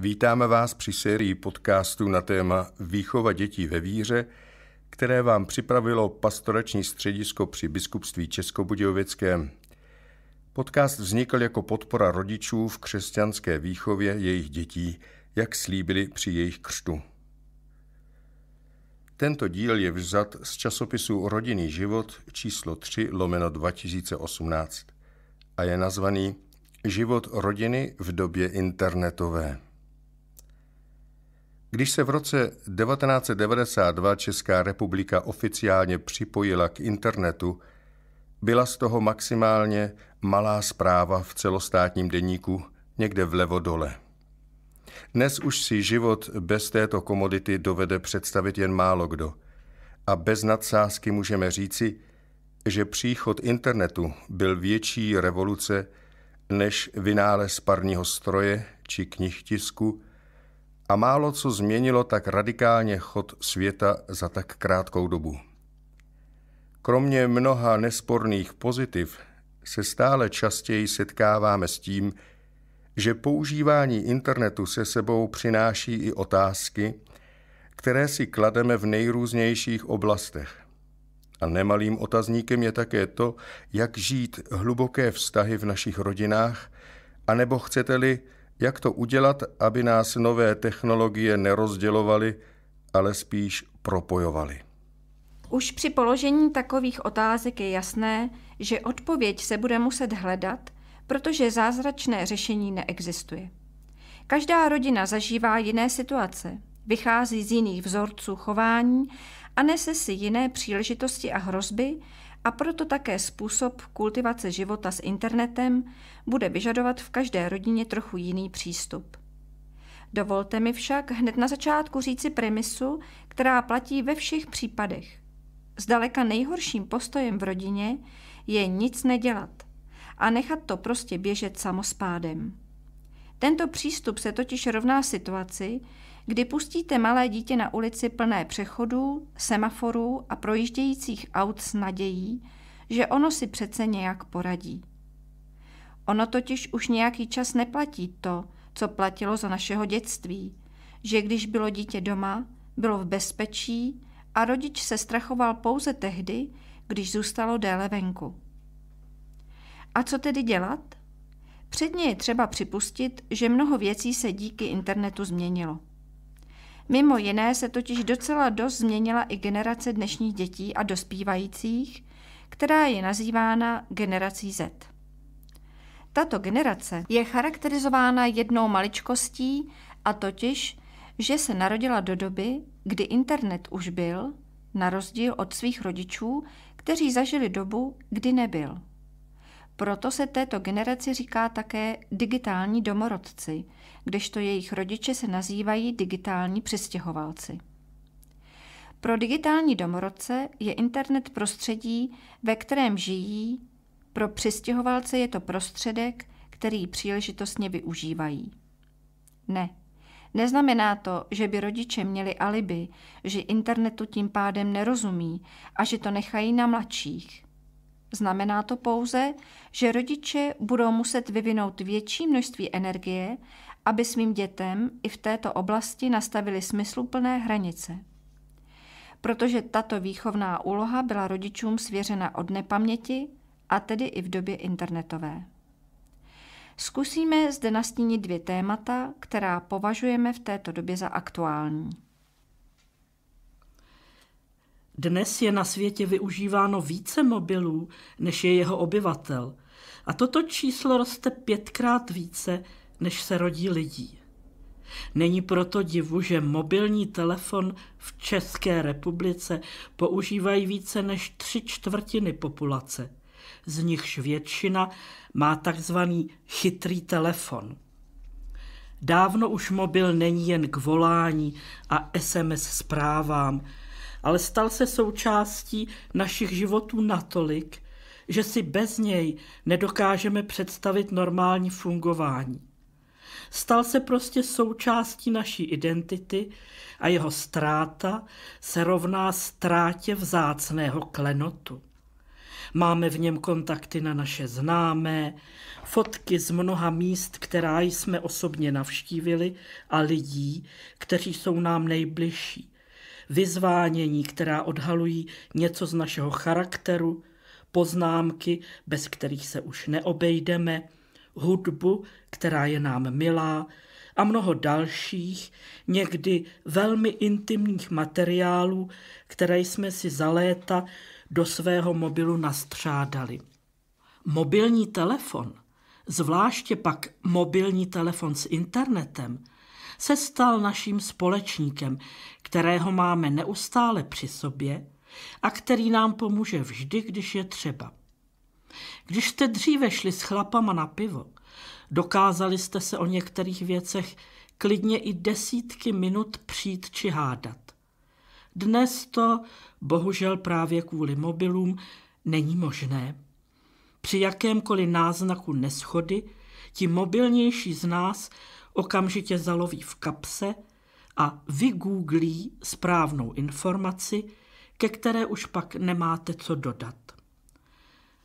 Vítáme vás při sérii podcastů na téma Výchova dětí ve víře, které vám připravilo pastorační středisko při biskupství Českobudějovickém. Podcast vznikl jako podpora rodičů v křesťanské výchově jejich dětí, jak slíbili při jejich křtu. Tento díl je vzat z časopisu Rodinný život číslo 3 lomeno 2018 a je nazvaný Život rodiny v době internetové. Když se v roce 1992 Česká republika oficiálně připojila k internetu, byla z toho maximálně malá zpráva v celostátním deníku někde vlevo dole. Dnes už si život bez této komodity dovede představit jen málo kdo. A bez nadsázky můžeme říci, že příchod internetu byl větší revoluce než vynález parního stroje či knih tisku a málo co změnilo tak radikálně chod světa za tak krátkou dobu. Kromě mnoha nesporných pozitiv se stále častěji setkáváme s tím, že používání internetu se sebou přináší i otázky, které si klademe v nejrůznějších oblastech. A nemalým otazníkem je také to, jak žít hluboké vztahy v našich rodinách, anebo chcete-li, jak to udělat, aby nás nové technologie nerozdělovaly, ale spíš propojovaly. Už při položení takových otázek je jasné, že odpověď se bude muset hledat, protože zázračné řešení neexistuje. Každá rodina zažívá jiné situace, vychází z jiných vzorců chování a nese si jiné příležitosti a hrozby a proto také způsob kultivace života s internetem bude vyžadovat v každé rodině trochu jiný přístup. Dovolte mi však hned na začátku říci premisu, která platí ve všech případech. Zdaleka nejhorším postojem v rodině je nic nedělat a nechat to prostě běžet samospádem. Tento přístup se totiž rovná situaci, kdy pustíte malé dítě na ulici plné přechodů, semaforů a projíždějících aut s nadějí, že ono si přece nějak poradí. Ono totiž už nějaký čas neplatí to, co platilo za našeho dětství, že když bylo dítě doma, bylo v bezpečí a rodič se strachoval pouze tehdy, když zůstalo déle venku. A co tedy dělat? Předně je třeba připustit, že mnoho věcí se díky internetu změnilo. Mimo jiné se totiž docela dost změnila i generace dnešních dětí a dospívajících, která je nazývána generací Z. Tato generace je charakterizována jednou maličkostí a totiž, že se narodila do doby, kdy internet už byl, na rozdíl od svých rodičů, kteří zažili dobu, kdy nebyl. Proto se této generaci říká také digitální domorodci, kdežto jejich rodiče se nazývají digitální přistěhovalci. Pro digitální domorodce je internet prostředí, ve kterém žijí, pro přistěhovalce je to prostředek, který příležitostně využívají. Ne, neznamená to, že by rodiče měli alibi, že internetu tím pádem nerozumí a že to nechají na mladších. Znamená to pouze, že rodiče budou muset vyvinout větší množství energie, aby svým dětem i v této oblasti nastavili smysluplné hranice. Protože tato výchovná úloha byla rodičům svěřena od nepaměti, a tedy i v době internetové. Zkusíme zde nastínit dvě témata, která považujeme v této době za aktuální. Dnes je na světě využíváno více mobilů, než je jeho obyvatel. A toto číslo roste pětkrát více, než se rodí lidí. Není proto divu, že mobilní telefon v České republice používají více než tři čtvrtiny populace. Z nichž většina má takzvaný chytrý telefon. Dávno už mobil není jen k volání a SMS zprávám, ale stal se součástí našich životů natolik, že si bez něj nedokážeme představit normální fungování. Stal se prostě součástí naší identity a jeho ztráta se rovná ztrátě vzácného klenotu. Máme v něm kontakty na naše známé, fotky z mnoha míst, která jsme osobně navštívili a lidí, kteří jsou nám nejbližší. Vyzvánění, která odhalují něco z našeho charakteru, poznámky, bez kterých se už neobejdeme, hudbu, která je nám milá, a mnoho dalších, někdy velmi intimních materiálů, které jsme si za léta do svého mobilu nastřádali. Mobilní telefon, zvláště pak mobilní telefon s internetem, se stal naším společníkem, kterého máme neustále při sobě a který nám pomůže vždy, když je třeba. Když jste dříve šli s chlapama na pivo, dokázali jste se o některých věcech klidně i desítky minut přijít či hádat. Dnes to, bohužel právě kvůli mobilům, není možné. Při jakémkoliv náznaku neschody ti mobilnější z nás okamžitě zaloví v kapse a vygooglí správnou informaci, ke které už pak nemáte co dodat.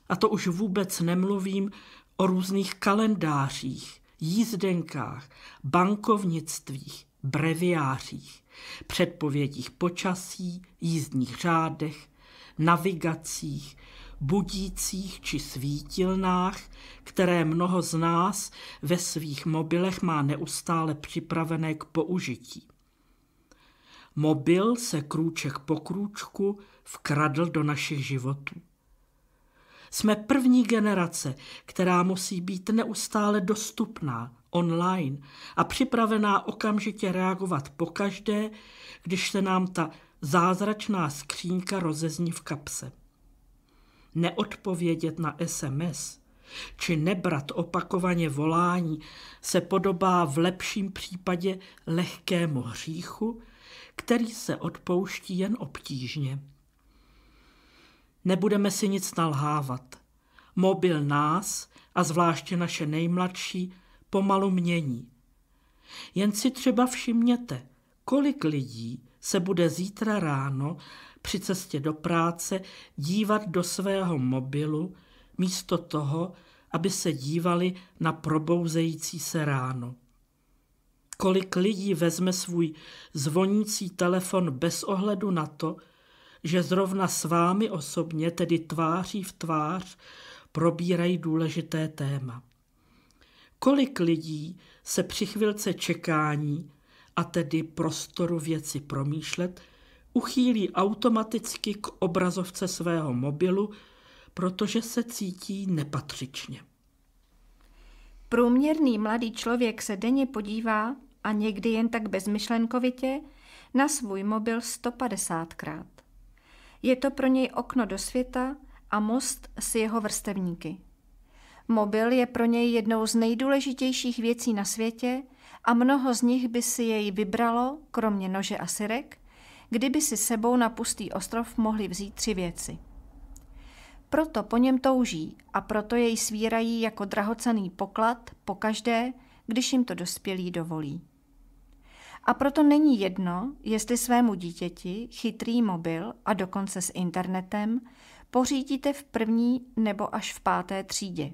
A to už vůbec nemluvím o různých kalendářích, jízdenkách, bankovnictvích, breviářích, předpovědích počasí, jízdních řádech, navigacích, budících či svítilnách, které mnoho z nás ve svých mobilech má neustále připravené k použití. Mobil se krůček po krůčku vkradl do našich životů. Jsme první generace, která musí být neustále dostupná, online a připravená okamžitě reagovat pokaždé, když se nám ta zázračná skřínka rozezní v kapse. Neodpovědět na SMS či nebrat opakovaně volání se podobá v lepším případě lehkému hříchu, který se odpouští jen obtížně. Nebudeme si nic nalhávat. Mobil nás, a zvláště naše nejmladší, pomalu mění. Jen si třeba všimněte, kolik lidí se bude zítra ráno při cestě do práce dívat do svého mobilu místo toho, aby se dívali na probouzející se ráno. Kolik lidí vezme svůj zvonící telefon bez ohledu na to, že zrovna s vámi osobně, tedy tváří v tvář, probírají důležité téma. Kolik lidí se při chvilce čekání, a tedy prostoru věci promýšlet, uchýlí automaticky k obrazovce svého mobilu, protože se cítí nepatřičně. Průměrný mladý člověk se denně podívá a někdy jen tak bezmyšlenkovitě na svůj mobil 150krát. Je to pro něj okno do světa a most s jeho vrstevníky. Mobil je pro něj jednou z nejdůležitějších věcí na světě a mnoho z nich by si jej vybralo, kromě nože a syrek, kdyby si sebou na pustý ostrov mohli vzít tři věci. Proto po něm touží a proto jej svírají jako drahocený poklad pokaždé, když jim to dospělí dovolí. A proto není jedno, jestli svému dítěti chytrý mobil a dokonce s internetem pořídíte v první nebo až v páté třídě.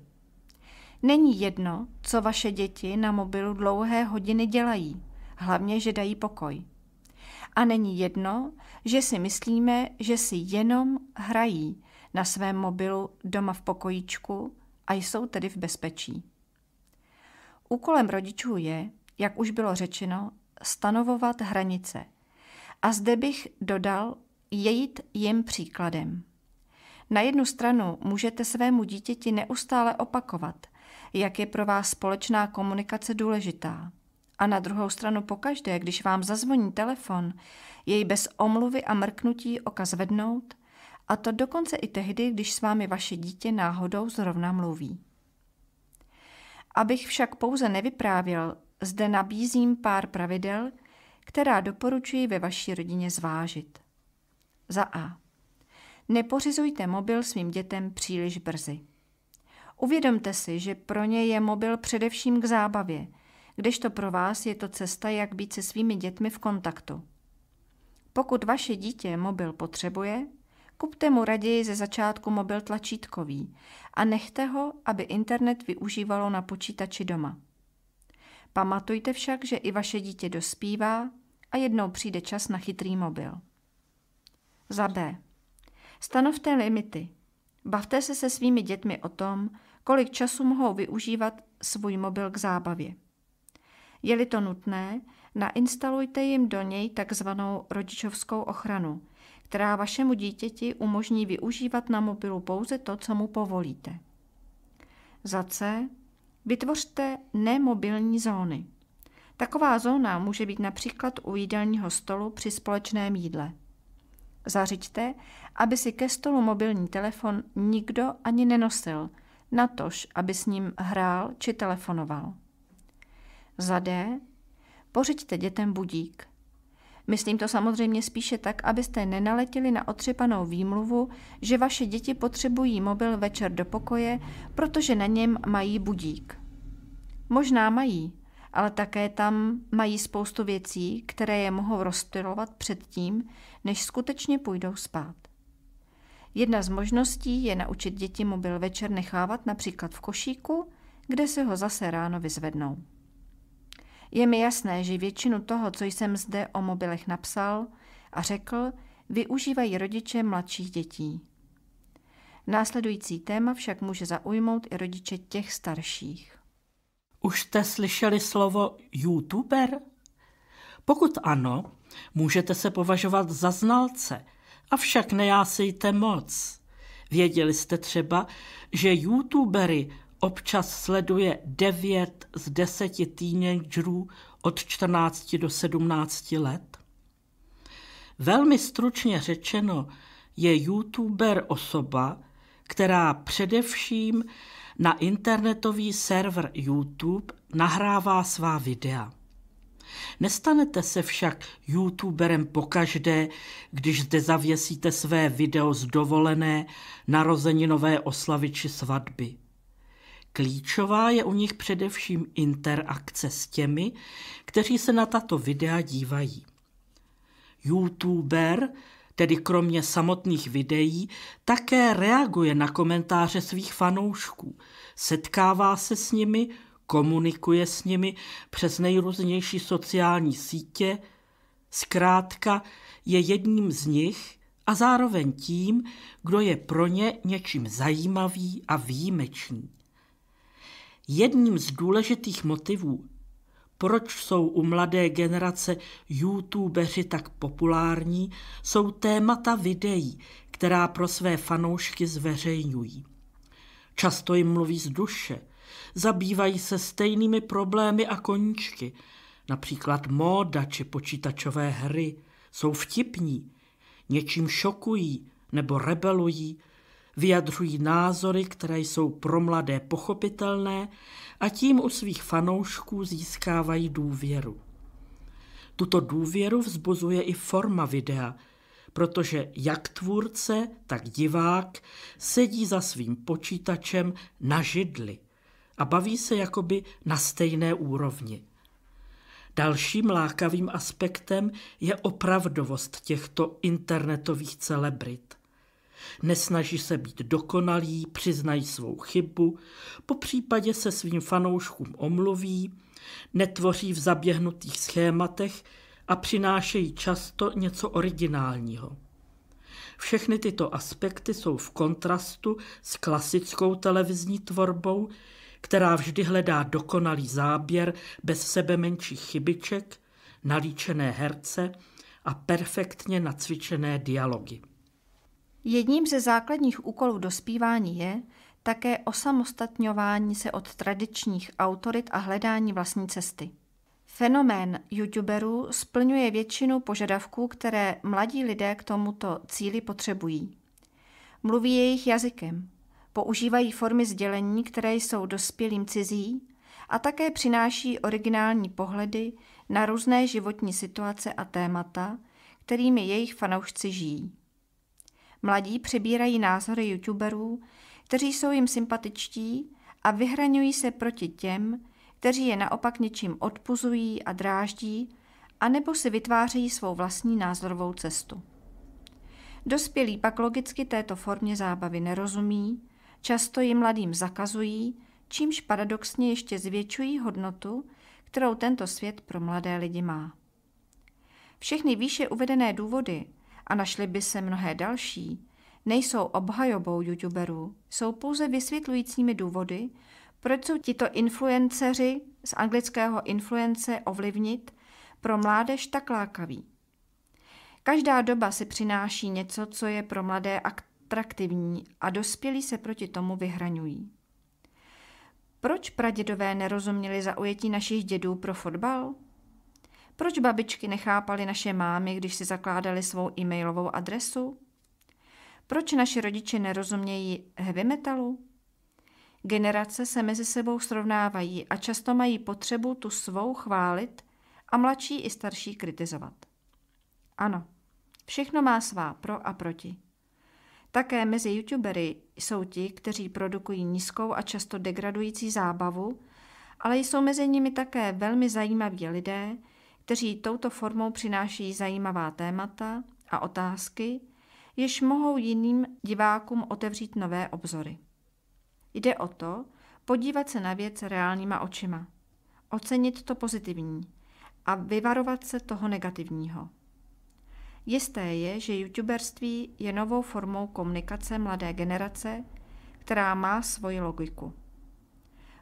Není jedno, co vaše děti na mobilu dlouhé hodiny dělají, hlavně, že dají pokoj. A není jedno, že si myslíme, že si jenom hrají na svém mobilu doma v pokojíčku a jsou tedy v bezpečí. Úkolem rodičů je, jak už bylo řečeno, stanovovat hranice. A zde bych dodal jejít jim příkladem. Na jednu stranu můžete svému dítěti neustále opakovat, jak je pro vás společná komunikace důležitá. A na druhou stranu pokaždé, když vám zazvoní telefon, jej bez omluvy a mrknutí oka zvednout, a to dokonce i tehdy, když s vámi vaše dítě náhodou zrovna mluví. Abych však pouze nevyprávěl, zde nabízím pár pravidel, která doporučuji ve vaší rodině zvážit. Za A. Nepořizujte mobil svým dětem příliš brzy. Uvědomte si, že pro ně je mobil především k zábavě, kdežto pro vás je to cesta, jak být se svými dětmi v kontaktu. Pokud vaše dítě mobil potřebuje, kupte mu raději ze začátku mobil tlačítkový a nechte ho, aby internet využívalo na počítači doma. Pamatujte však, že i vaše dítě dospívá a jednou přijde čas na chytrý mobil. Za B. Stanovte limity. Bavte se se svými dětmi o tom, kolik času mohou využívat svůj mobil k zábavě. Je-li to nutné, nainstalujte jim do něj takzvanou rodičovskou ochranu, která vašemu dítěti umožní využívat na mobilu pouze to, co mu povolíte. Za C. Vytvořte nemobilní zóny. Taková zóna může být například u jídelního stolu při společném jídle. Zařiďte, aby si ke stolu mobilní telefon nikdo ani nenosil, natož, aby s ním hrál či telefonoval. Za D. Pořiďte dětem budík. Myslím to samozřejmě spíše tak, abyste nenaletěli na otřepanou výmluvu, že vaše děti potřebují mobil večer do pokoje, protože na něm mají budík. Možná mají, ale také tam mají spoustu věcí, které je mohou rozptilovat před tím, než skutečně půjdou spát. Jedna z možností je naučit děti mobil večer nechávat například v košíku, kde se ho zase ráno vyzvednou. Je mi jasné, že většinu toho, co jsem zde o mobilech napsal a řekl, využívají rodiče mladších dětí. Následující téma však může zaujmout i rodiče těch starších. Už jste slyšeli slovo youtuber? Pokud ano, můžete se považovat za znalce, avšak nejásejte moc. Věděli jste třeba, že youtubery občas sleduje 9 z 10 teenagerů od 14 do 17 let? Velmi stručně řečeno je youtuber osoba, která především na internetový server YouTube nahrává svá videa. Nestanete se však youtuberem pokaždé, když zde zavěsíte své video z dovolené, narozeninové oslavy či svatby. Klíčová je u nich především interakce s těmi, kteří se na tato videa dívají. YouTuber, tedy kromě samotných videí, také reaguje na komentáře svých fanoušků, setkává se s nimi, komunikuje s nimi přes nejrůznější sociální sítě, zkrátka je jedním z nich a zároveň tím, kdo je pro ně něčím zajímavý a výjimečný. Jedním z důležitých motivů, proč jsou u mladé generace youtubeři tak populární, jsou témata videí, která pro své fanoušky zveřejňují. Často jim mluví z duše, zabývají se stejnými problémy a koníčky, například móda či počítačové hry, jsou vtipní, něčím šokují nebo rebelují, vyjadřují názory, které jsou pro mladé pochopitelné a tím u svých fanoušků získávají důvěru. Tuto důvěru vzbuzuje i forma videa, protože jak tvůrce, tak divák sedí za svým počítačem na židli a baví se jakoby na stejné úrovni. Dalším lákavým aspektem je opravdovost těchto internetových celebrit. Nesnaží se být dokonalí, přiznají svou chybu, po případě se svým fanouškům omluví, netvoří v zaběhnutých schématech a přinášejí často něco originálního. Všechny tyto aspekty jsou v kontrastu s klasickou televizní tvorbou, která vždy hledá dokonalý záběr bez sebe menších chybiček, nalíčené herce a perfektně nacvičené dialogy. Jedním ze základních úkolů dospívání je také osamostatňování se od tradičních autorit a hledání vlastní cesty. Fenomén youtuberů splňuje většinu požadavků, které mladí lidé k tomuto cíli potřebují. Mluví jejich jazykem, používají formy sdělení, které jsou dospělým cizí a také přináší originální pohledy na různé životní situace a témata, kterými jejich fanoušci žijí. Mladí přebírají názory youtuberů, kteří jsou jim sympatičtí a vyhraňují se proti těm, kteří je naopak něčím odpuzují a dráždí, anebo si vytvářejí svou vlastní názorovou cestu. Dospělí pak logicky této formě zábavy nerozumí, často ji mladým zakazují, čímž paradoxně ještě zvětšují hodnotu, kterou tento svět pro mladé lidi má. Všechny výše uvedené důvody, a našly by se mnohé další, nejsou obhajobou youtuberů, jsou pouze vysvětlujícími důvody, proč jsou tito influenceři z anglického influence ovlivnit pro mládež tak lákaví. Každá doba si přináší něco, co je pro mladé atraktivní a dospělí se proti tomu vyhraňují. Proč pradědové nerozuměli zaujetí našich dědů pro fotbal? Proč babičky nechápaly naše mámy, když si zakládali svou e-mailovou adresu? Proč naši rodiče nerozumějí heavy metalu? Generace se mezi sebou srovnávají a často mají potřebu tu svou chválit a mladší i starší kritizovat. Ano, všechno má svá pro a proti. Také mezi youtubery jsou ti, kteří produkují nízkou a často degradující zábavu, ale jsou mezi nimi také velmi zajímaví lidé, kteří touto formou přináší zajímavá témata a otázky, jež mohou jiným divákům otevřít nové obzory. Jde o to, podívat se na věc reálnýma očima, ocenit to pozitivní a vyvarovat se toho negativního. Jisté je, že youtuberství je novou formou komunikace mladé generace, která má svoji logiku.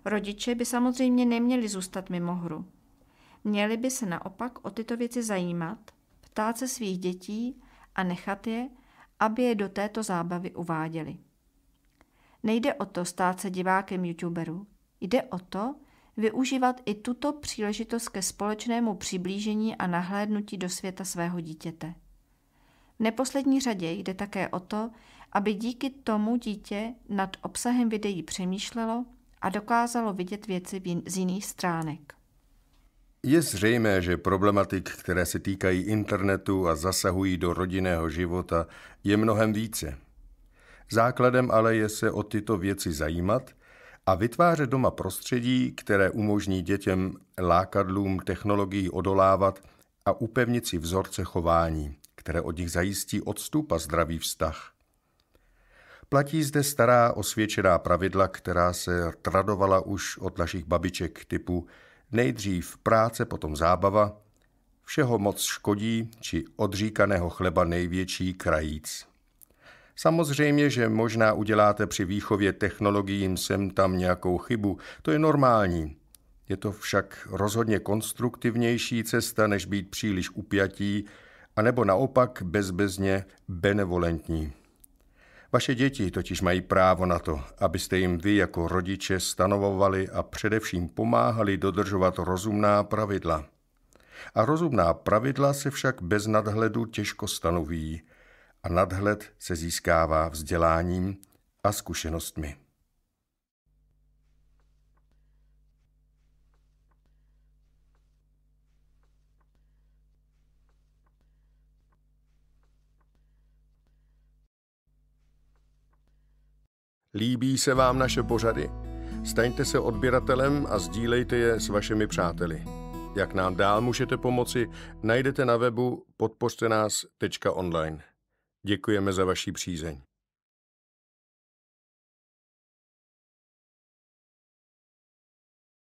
Rodiče by samozřejmě neměli zůstat mimo hru. Měli by se naopak o tyto věci zajímat, ptát se svých dětí a nechat je, aby je do této zábavy uváděli. Nejde o to stát se divákem youtuberů. Jde o to využívat i tuto příležitost ke společnému přiblížení a nahlédnutí do světa svého dítěte. V neposlední řadě jde také o to, aby díky tomu dítě nad obsahem videí přemýšlelo a dokázalo vidět věci z jiných stránek. Je zřejmé, že problematik, které se týkají internetu a zasahují do rodinného života, je mnohem více. Základem ale je se o tyto věci zajímat a vytvářet doma prostředí, které umožní dětem lákadlům technologií odolávat a upevnit si vzorce chování, které od nich zajistí odstup a zdravý vztah. Platí zde stará osvědčená pravidla, která se tradovala už od našich babiček typu nejdřív práce, potom zábava, všeho moc škodí, či odříkaného chleba největší krajíc. Samozřejmě, že možná uděláte při výchově technologiím sem tam nějakou chybu, to je normální. Je to však rozhodně konstruktivnější cesta, než být příliš upjatí, anebo naopak bezbezně benevolentní. Vaše děti totiž mají právo na to, abyste jim vy jako rodiče stanovovali a především pomáhali dodržovat rozumná pravidla. A rozumná pravidla se však bez nadhledu těžko stanoví a nadhled se získává vzděláním a zkušenostmi. Líbí se vám naše pořady? Staňte se odběratelem a sdílejte je s vašimi přáteli. Jak nám dál můžete pomoci, najdete na webu podpořte nás.online. Děkujeme za vaši přízeň.